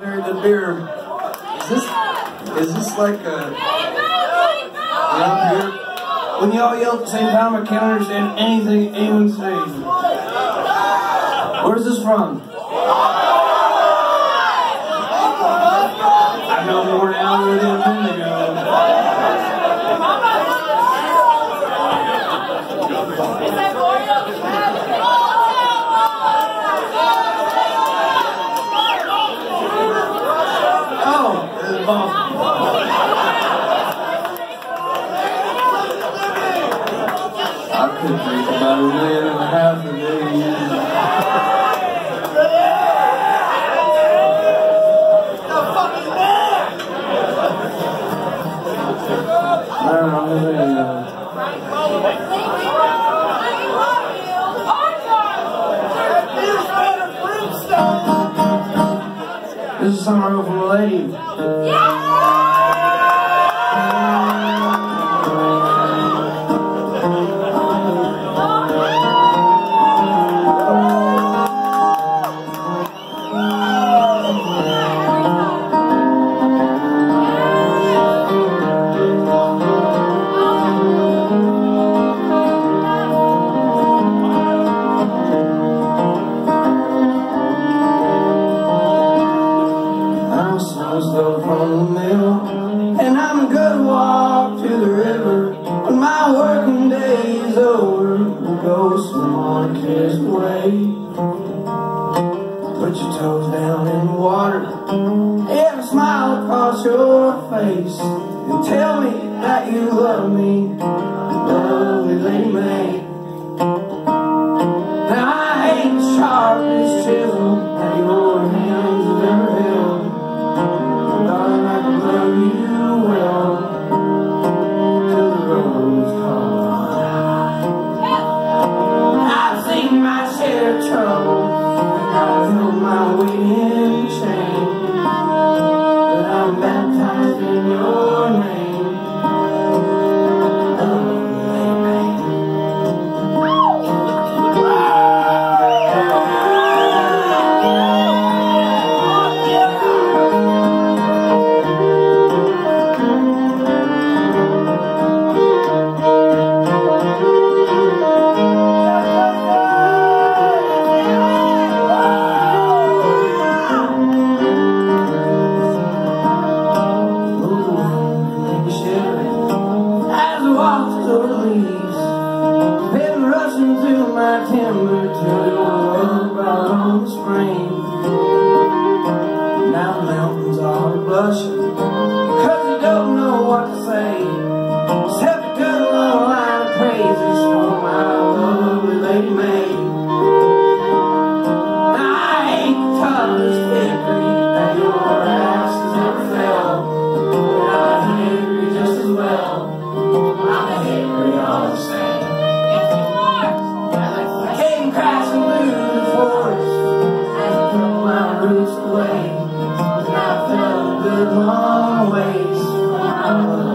Good beer. Is this is this like a yeah, beer? When y'all yell at the same time, I can't understand anything anyone's saying. Where's this from? I know more now than a minute ago. Oh, this is Boston. I could drink about a million and a half a day. I don't know, maybe, uh, This is Summer Overall 80. A kissed. Put your toes down in the water, and a smile across your face, and tell me that you love me, lovely lady held my my timber your love brought on the spring. Now the mountains are blushing, they don't know what to say. A long line of praises for my lovely Lady. I ain't tough way. I felt the long ways. I was